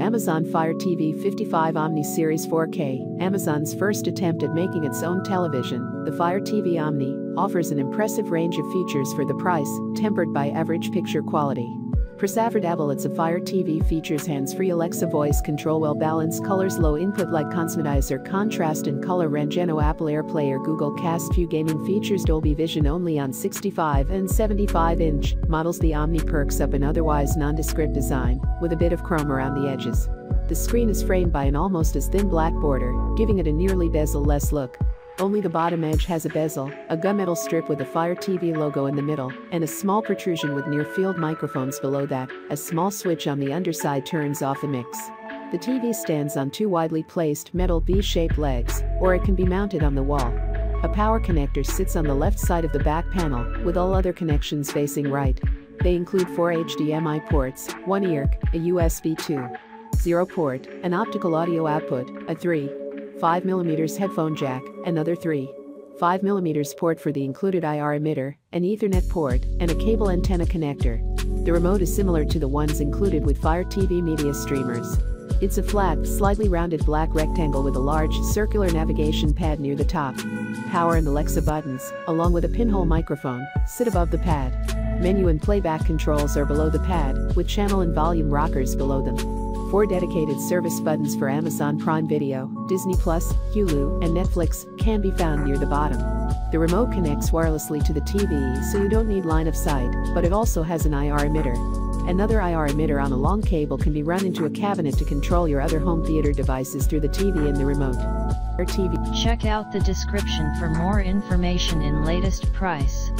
Amazon Fire TV 55 Omni Series 4K, Amazon's first attempt at making its own television, the Fire TV Omni offers an impressive range of features for the price, tempered by average picture quality. Preserved It's a Fire TV features hands-free Alexa voice control well-balanced colors low input light consumatizer contrast and color Rangeno Apple AirPlay or Google Cast View gaming features Dolby Vision only on 65 and 75 inch models the Omni perks up an otherwise nondescript design with a bit of chrome around the edges. The screen is framed by an almost as thin black border, giving it a nearly bezel-less look. Only the bottom edge has a bezel, a gunmetal strip with the Fire TV logo in the middle, and a small protrusion with near-field microphones below that. A small switch on the underside turns off the mics. The TV stands on two widely placed metal V-shaped legs, or it can be mounted on the wall. A power connector sits on the left side of the back panel, with all other connections facing right. They include four HDMI ports, one EARC, a USB 2, port, an optical audio output, a 3, 5mm headphone jack, another 3. 5mm port for the included IR emitter, an Ethernet port, and a cable antenna connector. The remote is similar to the ones included with Fire TV media streamers. It's a flat, slightly rounded black rectangle with a large, circular navigation pad near the top. Power and Alexa buttons, along with a pinhole microphone, sit above the pad. Menu and playback controls are below the pad, with channel and volume rockers below them four dedicated service buttons for Amazon Prime Video, Disney Plus, Hulu, and Netflix can be found near the bottom. The remote connects wirelessly to the TV so you don't need line of sight, but it also has an IR emitter. Another IR emitter on a long cable can be run into a cabinet to control your other home theater devices through the TV and the remote. TV. Check out the description for more information in latest price.